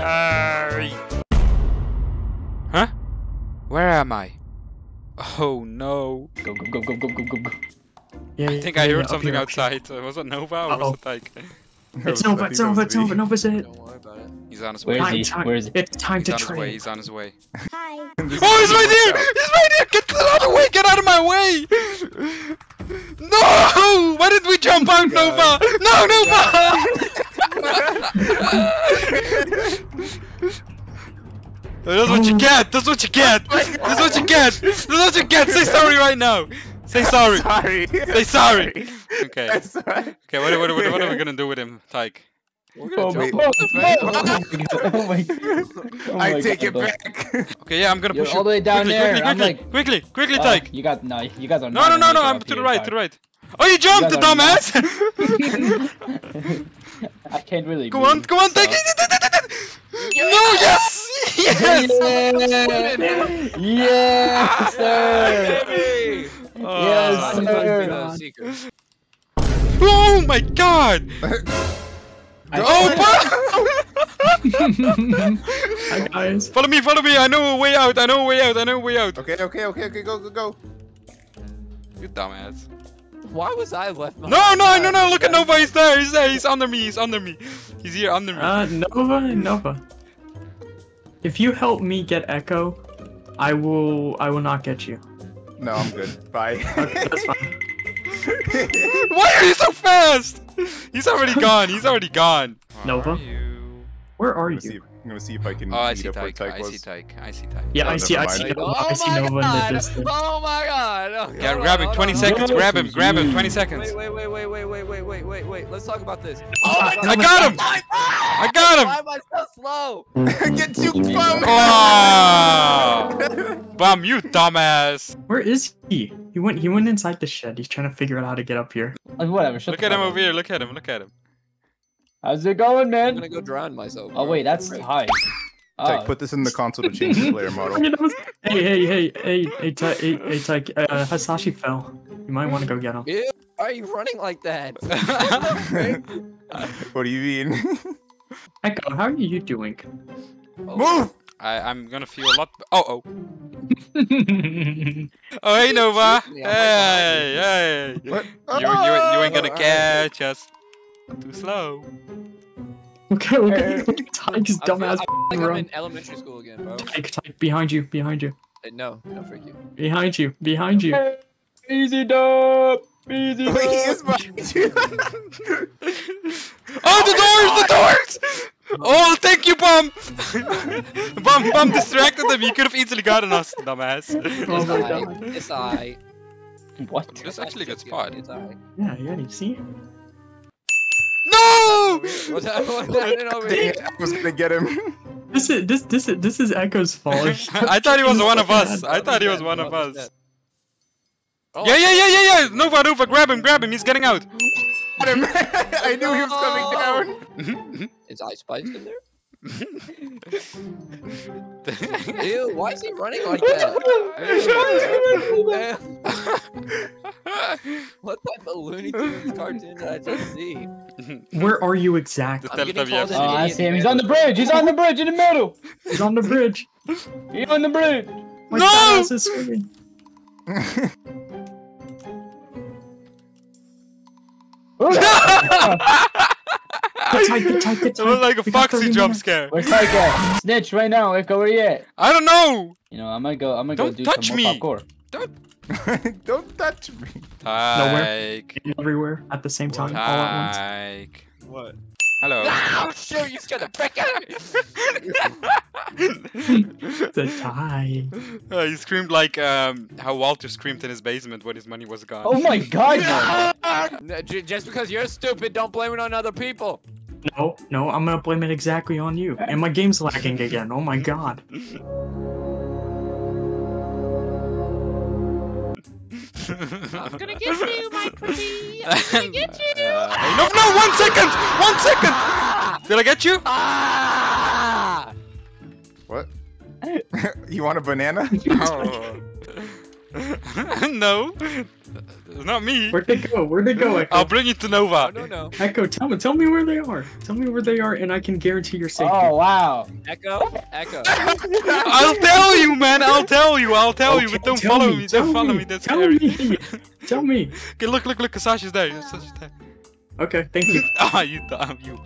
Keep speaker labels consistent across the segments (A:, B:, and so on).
A: Yay! Huh? Where am I? Oh no.
B: Go, go, go, go, go, go, go, go.
C: Yeah,
A: I think
C: yeah,
A: I heard
C: up
A: something
C: here,
A: outside. Uh, Was it Nova or
C: Uh-oh.
A: was it like...
C: It's Nova, it's Nova, it's Nova, Nova's it.
D: Don't worry about it.
A: He's on his way.
B: Where is he?
C: time.
B: Where is he?
C: It's time
A: He's
C: to
A: on his way. He's on his way.
E: Hi.
A: Oh, he's right here! He's right here! Get out of the way! Get out of my way! No! Why did we jump out, Nova? No, Nova! That's what you get! That's what you get! That's what you get! That's what you get! Say sorry right now! Say sorry!
F: Sorry.
A: Say sorry! Okay.
F: Sorry.
A: Okay, what, what, what, what are we gonna do with him, Tyke?
D: We're oh gonna
B: Oh,
D: jump off.
B: Oh my god. Oh my oh
F: I take
B: God,
F: it back.
A: Okay, yeah, I'm gonna
B: You're
A: push
B: all
A: you.
B: the way down
A: quickly,
B: there.
A: quickly,
B: I'm
A: quickly,
B: like-
A: quickly, quickly,
B: Oh,
A: Tyke!
B: you got no. You guys are.
A: No, no, no, no, I'm to the right, to the right. Oh, you jumped,
B: guys
A: the dumbass!
B: I can't really.
A: Go on,
B: move,
A: go on,
B: so-
A: take it! No, yes! Yes!
B: Yeah! Yes, sir.
A: Oh,
B: Yes,
D: Sometimes
B: sir.
D: we know secrets.
A: Oh my god!
B: I-
A: Oh,
C: Hi guys.
A: follow me, follow me! I know a way out, I know a way out, I know a way out!
F: Okay, okay, okay, okay, go, go, go.
A: You dumbass.
D: Why was I left
A: No,
D: behind?
A: no, no, no, look at Nova, he's there, he's there, he's under me, he's under me. He's here under me.
C: Uh, Nova, Nova. If you help me get Echo, I will. I will not get you.
F: No, I'm good. Bye.
C: Okay, that's fine.
A: Why are you so fast? He's already gone, he's already gone.
C: Nova?
A: Where are you?
C: Where are
F: I'm
C: you?
F: Gonna, see, I'm gonna see if I can
A: Oh, I see
F: up where
A: Tyke,
F: Tyke
A: I see
F: was.
A: Tyke, I see Tyke.
C: Yeah,
F: Oh,
C: I see. I see. Nova.
D: Oh
C: I see
D: my
C: Nova in the
D: god!
C: distance.
D: Oh my god! Oh,
A: Yeah,
D: hold
A: grab
D: on,
A: him, 20
D: on,
A: seconds,
D: hold
A: grab him, grab him, 20 seconds.
D: wait, wait, wait, wait, wait, wait, wait, wait, wait. Let's talk about this.
C: Oh my
A: I got him! I got him!
D: Why am I so slow?
F: Get you, bum!
A: Oh! Bum, you dumbass!
C: Where is he? He went. He went inside the shed. He's trying to figure out how to get up here.
B: Uh, Whatever. Shut
A: Look
B: the
A: at him over here, look at him, look at him.
B: Up. How's it going, man?
D: I'm gonna go drown myself.
B: Oh wait, that's
D: Great.
B: high.
F: Tyke,
B: Oh.
F: put this in the console to change the player model.
C: hey, hey, hey, hey, hey, Ty, hey, hey, Ty, uh, Hasashi fell. You might want to go get him.
D: Ew, why are you running like that?
F: what do you mean?
C: Echo, how are you doing?
F: Move!
A: I, I'm gonna feel a lot. Oh, oh. Oh, hey, Nova!
D: Excuse
A: Hey, hey!
F: What?
A: You, you, you ain't gonna
D: Oh,
A: catch us. Too slow.
C: okay. Tyke's
D: I feel,
C: dumbass
D: I feel like I'm in elementary school again, bro.
C: Tyke, Tyke, behind you, behind you,
D: Uh, No, no, freak you.
C: behind you, behind you.
B: Easy dub. Easy
F: Wait, he is
B: dub.
F: behind you.
A: Oh, the doors! The doors! Oh, thank you, Bum! Bum, Bum distracted him. You could have easily gotten us, dumbass.
C: Oh
D: it's
C: my. God.
D: It's alright.
B: What?
A: This is actually a good spot.
D: It's alright.
C: Yeah, yeah, you see?
A: No!
D: What's that? What's happening over
F: Dang it, I was gonna get him.
C: This is this this is this is Echo's fault.
A: I thought he was one of us. I thought he was one of us.
D: Oh,
A: Yeah, yeah, yeah, yeah, yeah! Nova, Nova, grab him, grab him. He's getting out.
F: I knew he was coming oh. down.
D: Is Ice Spice in there? Ew, why is he running like that? what type of Looney Tunes cartoon did I just see?
C: Where are you exactly?
A: The
D: I'm getting called
A: FC.
B: Oh, I see him. He's on the bridge. He's on the bridge in the middle.
C: He's on the bridge.
B: He's on the bridge.
C: My
A: No!
C: is swimming. Get tight, get tight, get
A: It was like a
C: We
A: foxy jump scare.
B: Where's Tyke at? Snitch right now. Echo, where you at?
A: I don't know.
B: You know, I'm gonna go. I'm gonna
A: Don't
B: go do
A: touch
B: some
A: me.
B: more parkour.
F: Don't touch me.
A: Tyke.
C: Everywhere at the same time, all at
A: Tyke.
D: What?
A: Hello.
D: Oh shoot, you scared the frick out of me!
C: The tie.
A: Uh, he screamed like um, how Walter screamed in his basement when his money was gone.
B: Oh my god.
D: No, Just because you're stupid, don't blame it on other people.
C: No, no, I'm gonna blame it exactly on you. And my game's lagging again. Oh my god.
D: I'm gonna get you, my pretty.
A: And, uh, no, no, one second! One second! Did I get you?
D: Ah!
F: What? you want a banana?
A: Oh. no. It's not me.
C: Where'd they go? Where'd they go, Echo?
A: I'll bring you to
D: Oh,
A: Nova.
D: no, no.
C: Echo, tell me, tell me where they are. Tell me where they are, and I can guarantee your safety.
B: Oh wow.
D: Echo, Echo.
A: I'll tell you, man. I'll tell you. I'll tell you. But don't
C: tell
A: follow
C: me,
A: me.
C: tell
A: Don't follow
C: me,
A: me. That's
C: tell
A: scary.
C: me. Tell me.
A: Okay, look, look, look. Sasha's there. Sasha's there.
C: Okay, thank you.
A: Ah, you dumb. You.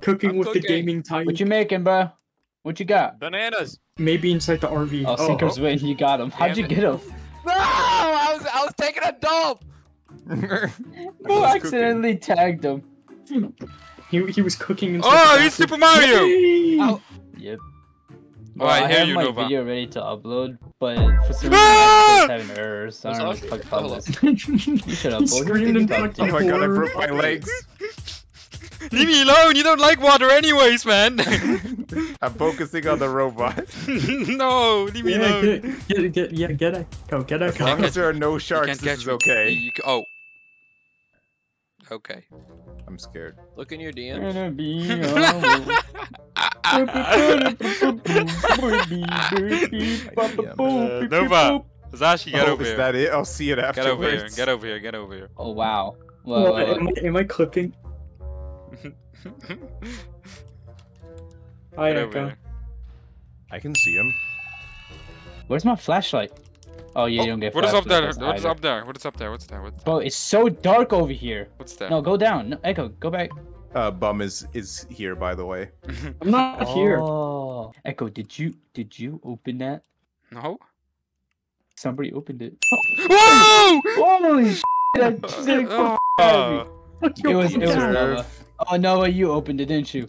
C: Cooking
D: I'm
C: with the Gaming Tyke.
B: What you making, bro? What you got?
D: Bananas.
C: Maybe inside the RV.
B: Oh, Sinker's win. You got him. How'd you
D: it.
B: get him?
D: No, I was I was taking a dump.
B: Who accidentally tagged him?
C: He, he was cooking inside
A: Oh, he's. Super Mario.
C: Yay!
D: Ow.
B: Yep.
A: Oh, I
B: Well,
A: hear
B: have
A: you,
B: my
A: Nova.
B: video ready to upload, but for some reason
A: Ah!
B: it's having errors. So I don't know what the fuck the problem is.
C: you
B: shut up, boy.
C: screamed and
B: Oh
F: Oh my god, I broke my legs.
A: Leave me alone. You don't like water, anyways, man.
F: I'm focusing on the robot.
A: no, leave me
C: Yeah,
A: alone.
C: get, get, get, yeah, get Echo, get
F: As
C: Echo.
F: long as there are no sharks,
A: can't
F: this
A: catch
F: is okay.
A: You, ca- oh. Okay.
F: I'm scared.
D: Look in your DMs.
B: Gonna be alright.
A: Uh, Nova, Zashi, get
F: oh,
A: over
F: is
A: here.
F: that it? I'll see it
A: Get over here. Get over here. Get over here.
B: Oh wow.
C: Well,
B: Well, well,
C: am, I, am I clipping? Hi,
A: Get over
C: Echo.
F: I can see him.
B: where's my flashlight? Oh yeah, you don't get
A: What is up there? What is
B: either.
A: up there? What is up there? What's there? What's there?
B: Bro, it's so dark over here.
A: What's there?
B: No, go down. No, Echo, go back.
F: Uh, Bum is is here, by the way.
C: I'm not here.
B: Oh. Echo, did you did you open that?
A: No.
B: Somebody opened it.
A: Whoa!
B: Holy shit! That just didn't fuck out of me.
A: Oh.
B: It was it was
F: Observe.
B: Nova. Oh Noah, you opened it, didn't you?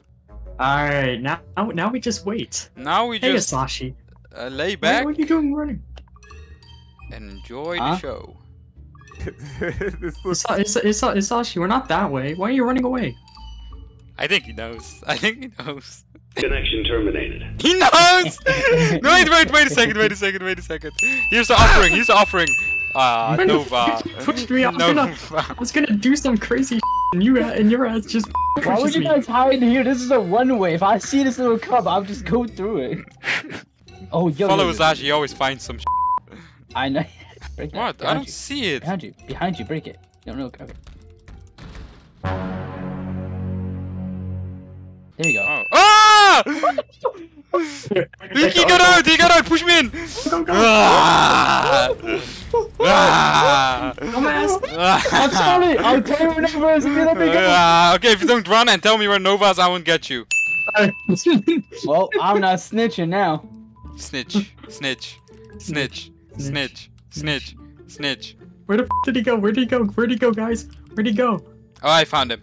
C: Alright, now, now now we just wait.
A: Now we
C: Hey,
A: just
C: Asashi.
A: uh, lay
C: What,
A: back
C: what are you doing running?
A: and enjoy
B: Huh?
A: the show.
F: this looks
C: we're not that way. Why are you running away?
A: I think he knows. I think he knows.
E: Connection terminated.
A: He knows! no, wait, wait, wait a second, wait a second, wait a second. Here's the offering, here's the offering. Ah,
C: When the
A: Nova.
C: fuck you pushed me, I was
A: Nova.
C: I was gonna do some crazy and you and your ass just
B: Why would you
C: me.
B: guys hide here? This is a one way. If I see this little cub, I'll just go through it. Oh, yo.
A: Follow
B: yo, yo.
A: Zashi, he always finds some sh-
B: I know. break that.
A: What? I don't
B: you.
A: see it.
B: Behind you. Behind you. Break it. No, no. Okay. There you go.
A: Oh. Ah! He, he got out! He got out! Push me in!
C: Go, go.
A: Ah! Ah!
C: Dumbass.
B: I'm sorry. I'll tell you whenever it's a bit of a
A: Ah, okay, if you don't run and tell me where Nova is, I won't get you.
B: Well, I'm not snitching now.
A: Snitch, snitch, snitch, snitch, snitch, snitch.
C: Where the f did he go? Where did he go? Where did he go, guys? Where did he go?
A: Oh, I found him.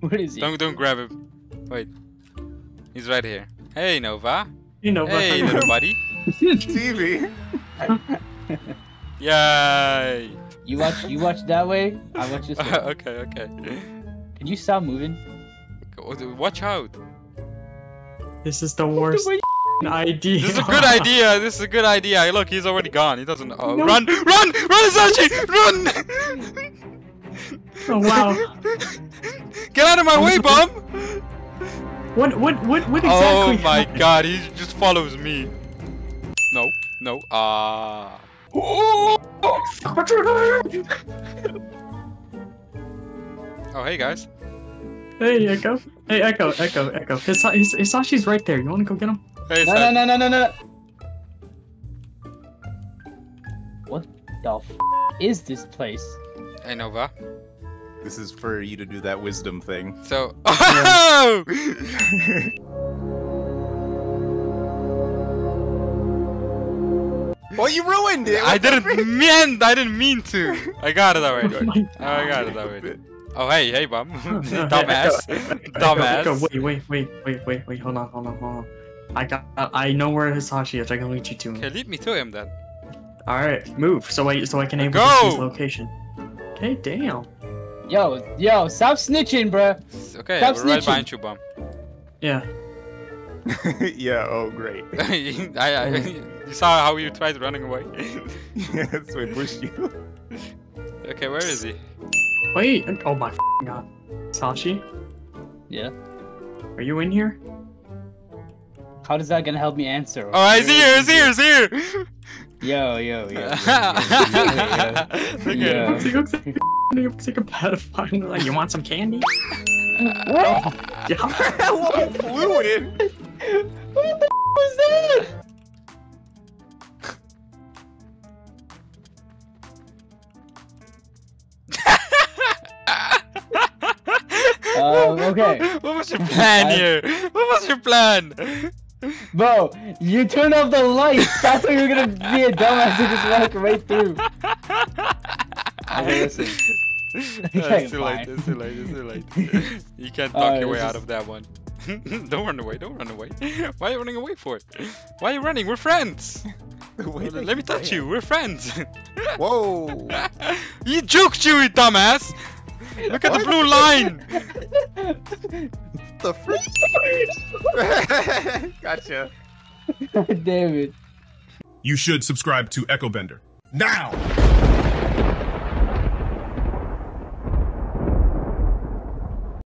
B: Where is he?
A: Don't don't grab him. Wait. He's right here. Hey Nova.
C: You know,
A: Hey little buddy.
F: TV.
A: Yay.
B: You watch. You watch that way. I watch this way.
A: okay, okay.
B: Can you stop moving?
A: Watch out.
C: This is the worst idea.
A: This is a good idea. This is a good idea. Look, he's already gone. He doesn't. Oh,
C: No.
A: run, run, run, Sachi, run!
C: Oh wow.
A: Get out of my way, bum!
C: What what what what exactly?
A: Oh my
C: happened?
A: god, he just follows me. No, no, ah. Oh, hey guys.
C: Hey Echo. Hey Echo. Echo. Echo. His, his, Hisashi's right there. You wanna go get him?
A: Hey,
B: No, no, no, no, no, no. What the f is this place?
A: Hey, Nova.
F: This is for you to do that wisdom thing.
A: So. Oh!
F: Well, you ruined it.
A: I didn't mean. I didn't mean to. I got it already.
C: Oh
A: I got it already. Oh, hey, hey, bum.
C: No,
A: Dumbass.
C: Echo,
A: Dumbass.
C: Echo, wait, wait, wait, wait, wait, wait. Hold on, hold on, hold on. I got. I know where Hisashi is. I can lead you to him.
A: Okay, lead me to him then.
C: All right, move so I so I can able
A: Go!
C: to see his location. Okay, damn.
B: Yo, yo, stop snitching, bruh.
A: Okay,
B: Stop
A: we're right behind you, bum.
C: Yeah.
F: yeah. Oh, great.
A: I, I, you saw how you tried running away.
F: yes, we pushed you.
A: okay, where is he?
C: Wait. Oh my god. Sashi,
B: Yeah.
C: are you in here?
B: How does that gonna help me answer?
A: Oh, he's here, he's here, he's here!
B: Yo, yo, yo. yo, yo, yo,
A: Look
B: Yeah.
C: He looks like a, he looks like a pedophile. Like, you want some candy?
B: What?
C: Yeah.
F: what fluid?
B: What the was that? Okay.
A: What was your plan
B: I-
A: here? What was your plan?
B: Bro, you turned off the lights. That's why you're gonna be a dumbass and just walk right through. Okay, listen.
A: Uh, it's too late. It's too late. It's too late. You can't talk
B: Alright,
A: your way
B: this
A: out of that one. don't run away. Don't run away. Why are you running away for it? Why are you running? We're friends.
F: Wait,
A: Let me touch you. We're friends.
F: Whoa.
A: you juked you, you dumbass. Look at the blue line.
F: the frick? gotcha.
B: God damn it.
E: You should subscribe to Echo Bender. Now!